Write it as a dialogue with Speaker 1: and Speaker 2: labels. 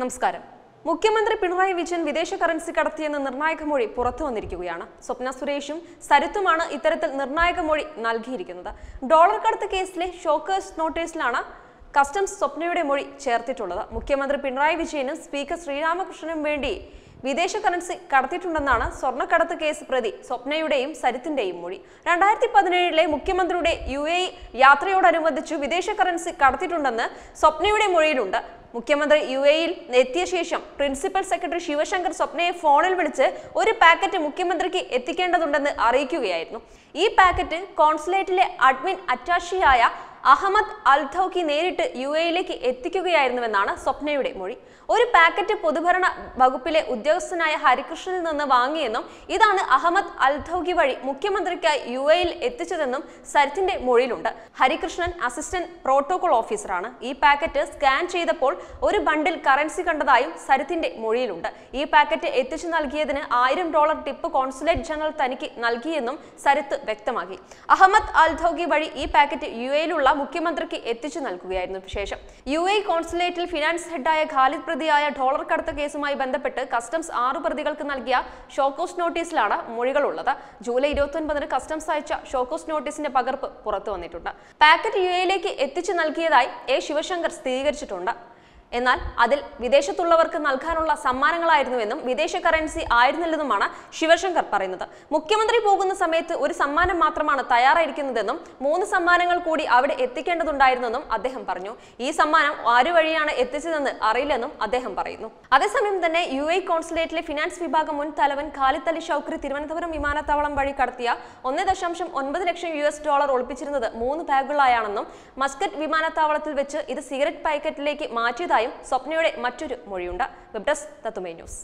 Speaker 1: നമസ്കാരം. മുഖ്യമന്ത്രി പിണറായി വിജയൻ വിദേശ കറൻസി കടത്തിയെന്ന നിർണായക മൊഴി പുറത്തു വന്നിരിക്കുകയാണ്. സ്വപ്ന സുരേഷും സരിത്തുമാണ് ഇത്തരത്തിൽ നിർണായക മൊഴി നൽകിയിരിക്കുന്നത്. ഡോളർ കടത്ത് കേസിലെ ഷോക്കേഴ്സ് നോട്ടീസിലാണ് കസ്റ്റംസ് സ്വപ്നയുടെ മൊഴി ചേർത്തിട്ടുള്ളത്. മുഖ്യമന്ത്രി പിണറായി വിജയനും സ്പീക്കർ ശ്രീരാമകൃഷ്ണനും വേണ്ടി വിദേശ കറൻസി കടത്തിയിട്ടുണ്ടെന്നാണ് സ്വർണക്കടത്ത് കേസ് പ്രതി സ്വപ്നയുടെയും സരിത്തിന്റെയും മൊഴി. രണ്ടായിരത്തി പതിനേഴിലെ മുഖ്യമന്ത്രിയുടെ യു എ യാത്രയോടനുബന്ധിച്ചു വിദേശ കറൻസി കടത്തിയിട്ടുണ്ടെന്ന് സ്വപ്നയുടെ മൊഴിയിലുണ്ട്. മുഖ്യമന്ത്രി യു എയിൽ എത്തിയ ശേഷം പ്രിൻസിപ്പൽ സെക്രട്ടറി ശിവശങ്കർ സ്വപ്നയെ ഫോണിൽ വിളിച്ച് ഒരു പാക്കറ്റ് മുഖ്യമന്ത്രിക്ക് എത്തിക്കേണ്ടതുണ്ടെന്ന് അറിയിക്കുകയായിരുന്നു. ഈ പാക്കറ്റ് കോൺസുലേറ്റിലെ അഡ്മിൻ അറ്റാഷിയായ അഹമ്മദ് അൽധൌക്കി നേരിട്ട് യു എയിലേക്ക് എത്തിക്കുകയായിരുന്നുവെന്നാണ് സ്വപ്നയുടെ മൊഴി. ഒരു പാക്കറ്റ് പൊതുഭരണ വകുപ്പിലെ ഉദ്യോഗസ്ഥനായ ഹരികൃഷ്ണനിൽ നിന്ന് വാങ്ങിയെന്നും ഇതാണ് അഹമ്മദ് അൽധൌക്കി വഴി മുഖ്യമന്ത്രിക്കായി യു എയിൽ എത്തിച്ചതെന്നും സരിത്തിന്റെ മൊഴിയിലുണ്ട്. ഹരികൃഷ്ണൻ അസിസ്റ്റന്റ് പ്രോട്ടോകോൾ ഓഫീസറാണ്. ഈ പാക്കറ്റ് സ്കാൻ ചെയ്തപ്പോൾ ഒരു ബണ്ടിൽ കറൻസി കണ്ടതായും സരിത്തിന്റെ മൊഴിയിലുണ്ട്. ഈ പാക്കറ്റ് എത്തിച്ചു നൽകിയതിന് ആയിരം ഡോളർ ടിപ്പ് കോൺസുലേറ്റ് ജനറൽ തനിക്ക് നൽകിയെന്നും സരിത്ത് വ്യക്തമാക്കി. അഹമ്മദ് അൽധൌക്കി വഴി ഈ പാക്കറ്റ് യു എയിലുള്ള മുഖ്യമന്ത്രിക്ക് എത്തിച്ചു നൽകുകയായിരുന്നു ശേഷം യു എ കോൺസുലേറ്റിൽ ഫിനാൻസ് ഹെഡായ ഖാലിദ് പ്രതിയായ ഡോളർ കടത്ത കേസുമായി ബന്ധപ്പെട്ട് കസ്റ്റംസ് ആറ് പ്രതികൾക്ക് നൽകിയ ഷോക്കോസ് നോട്ടീസിലാണ് മൊഴികളുള്ളത്. ജൂലൈ ഇരുപത്തൊൻപതിന് കസ്റ്റംസ് അയച്ച ഷോക്കോസ് നോട്ടീസിന്റെ പകർപ്പ് പുറത്തു വന്നിട്ടുണ്ട്. പാക്കറ്റ് യു എയിലേക്ക് എത്തിച്ചു നൽകിയതായി എ ശിവശങ്കർ സ്ഥിരീകരിച്ചിട്ടുണ്ട്. എന്നാൽ അതിൽ വിദേശത്തുള്ളവർക്ക് നൽകാനുള്ള സമ്മാനങ്ങളായിരുന്നുവെന്നും വിദേശ കറൻസി ആയിരുന്നില്ലെന്നുമാണ് ശിവശങ്കർ പറയുന്നത്. മുഖ്യമന്ത്രി പോകുന്ന സമയത്ത് ഒരു സമ്മാനം മാത്രമാണ് തയ്യാറായിരിക്കുന്നതെന്നും മൂന്ന് സമ്മാനങ്ങൾ കൂടി അവിടെ എത്തിക്കേണ്ടതുണ്ടായിരുന്നെന്നും അദ്ദേഹം പറഞ്ഞു. ഈ സമ്മാനം ആരു വഴിയാണ് എത്തിച്ചതെന്ന് അറിയില്ലെന്നും അദ്ദേഹം പറയുന്നു. അതേസമയം തന്നെ യു എ കോൺസുലേറ്റിലെ ഫിനാൻസ് വിഭാഗം മുൻ തലവൻ ഖാലിദ് അലി ഷൌക്രി തിരുവനന്തപുരം വിമാനത്താവളം വഴി കടത്തിയ ഒന്ന് ദശാംശം ഒൻപത് ലക്ഷം യു എസ് ഡോളർ ഒളിപ്പിച്ചിരുന്നത് മൂന്ന് ബാഗുകളായാണെന്നും മസ്കറ്റ് വിമാനത്താവളത്തിൽ വെച്ച് ഇത് സിഗരറ്റ് പാക്കറ്റിലേക്ക് മാറ്റിയതായും സ്വപ്നയുടെ മറ്റൊരു മൊഴിയുണ്ട്. വെബ് ഡെസ്ക് തത്തുമേ ന്യൂസ്.